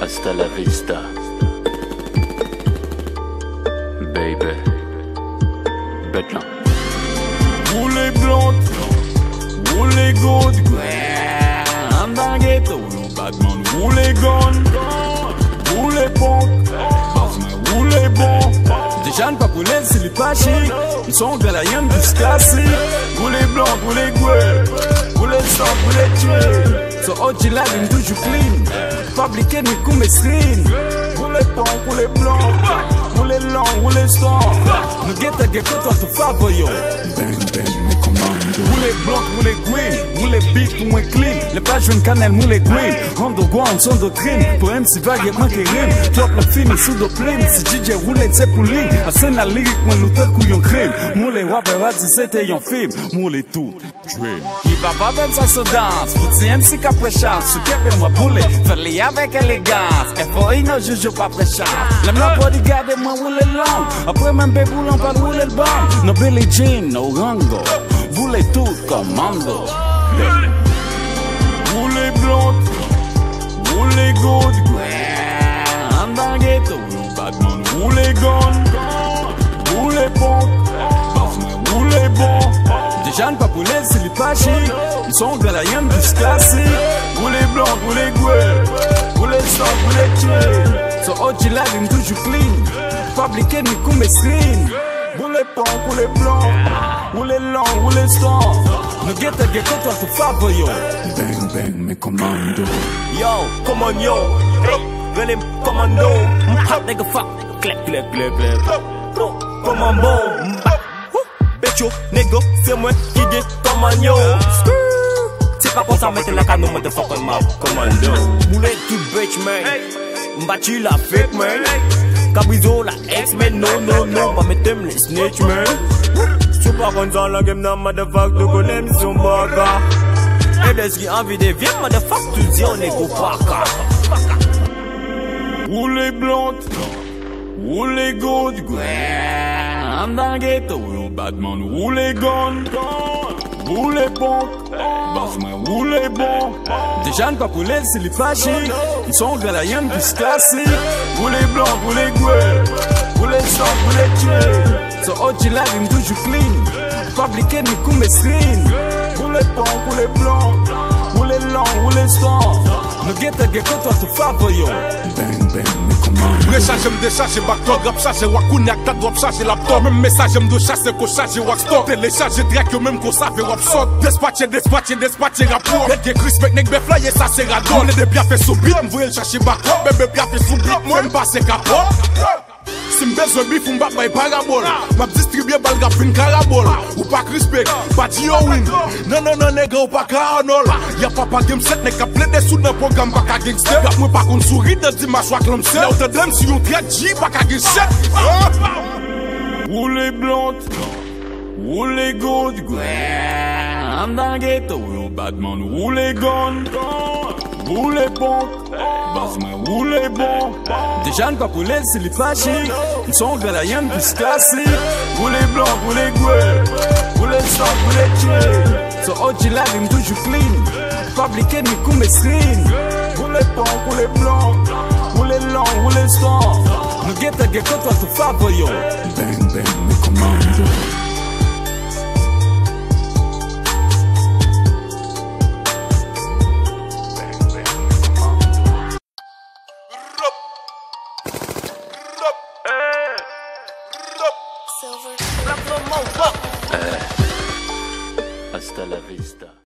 Hasta la vista, baby. Bedlam. Roulez blonde, le ghetto, no Batman, roulez Déjà ne pas pour c'est les pas chic, ils sont de la du classique. Roulez blanc, roulez gold, roulez sang, roulez tuer. So oggi la ligne toujours clean, fabriqué ni comme screen. Roulez punk, roulez blanc, roulez long, strong. Nous tu favor yo. Bang bang, green, roulez beat pour moins clean. Les pages une cannelle, roulez green. Underground, son doctrine. Pour MC vague, moins que rime. Top la fine, sous de. Si DJ roulez, c'est pour. À scène la lyrique, moi l'auteur couillon crime. Moulez rapper, vas-y, c'était un film. Moulez tout. Dream. Il va pas même ça se danse. Vous dites MC qu'après chance. Sous qu'elle moi bouler. Fais-les avec élégance. Et faut y ne juge pas après chance. L'aime la bodyguard et moi rouler long. Après même va rouler le banc. No Billy Jean, no Rango. Voulez tout commando. Roulez blonde. Roulez gold. I'm dans le ghetto. no Batman. Roulez gun. Roulez. Roulez bon. Déjà ne pas pour l'aide, c'est les pas. Ils sont de la yenne du classique. Roulez blanc, roulez gueule. Roulez sang, roulez tuer. So oggi la ligne toujours clean? Fabriqué ni comme screen. Roulez punk, roulez blanc. Roulez long, roulez strong. No ghetto ghetto, toi tu favor yo. Bang bang, mes commandos. Yo, come on yo. Hey, really, no. Hot nigga fuck. Clap, clap, clap, clap. Come on bon. Bitch yo, nigga, c'est moi qui dit yo. C'est pas pour ça mettre la canne, motherfucker, ma commando. Moulin tout bitch man. M'battu la fake man. Cabrizo la ex-man, no, no, no. Pas mettre les snitch man. Super dans la game, non, motherfucker, de connaître son baga. Et ce qui envie de vieux, motherfucker, tu dis on est go paka. Roulez blonde, roulez gold, I'm dans le ghetto, Batman, roulez gun, roulez punk, Batman, roulez bon. Déjà ne pas pour les chic, ils sont de la yenne du classique. Roulez blanc, roulez gueule, roulez sang, roulez tuer. So oggi la ligne toujours clean, fabriqué ni comme screen. Roulez punk, roulez blanc, roulez long, roulez Mwen gen te gen kontwa sou favoyon Bang bang, mwen koman Rechaje mde chaje baktor, rap chaje wakoun Ak tat wap chaje laptop Mwen mesaje mde chaje ko chaje wakstok Telechaje drek yo menm kon save wap sot Despache, despache, despache rapor Ed gen kris mek nek be fly e sa se radon Mwen de bya fe sou bit, mwen vwe l chache baktor Mwen be bya fe sou bit, mwen pase kapot Si mpe zobi foun bap bay parabol. Map distribye bal gap fin karabol. Ou pak respek, pa diyo win. Non, Nananane negre ou pa ka anol. Ya pa pa gem set, ne ka ple de sou nan program baka gengste Gap mwen pa kon souri de di ma chwa klam set. Ne ou te dem si yon tre di baka gen set. Roule blante, roule gold Gwen, an dan geto yon badman roule gon Gon Roulez gun, roulez punk, Batman, roulez bon. Déjà ne pas pour les chic, ils sont de la yenne du classique. Roulez blanc, roulez gueule, roulez sang, roulez tuer. So oggi la ligne toujours clean, fabriqué ni comme screen. Roulez punk, roulez blanc, roulez long, roulez strong. No ghetto ghetto, toi tu favor yo. Bang bang, mes commandos. Hasta la vista.